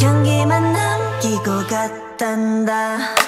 향기만 남기고 갔단다.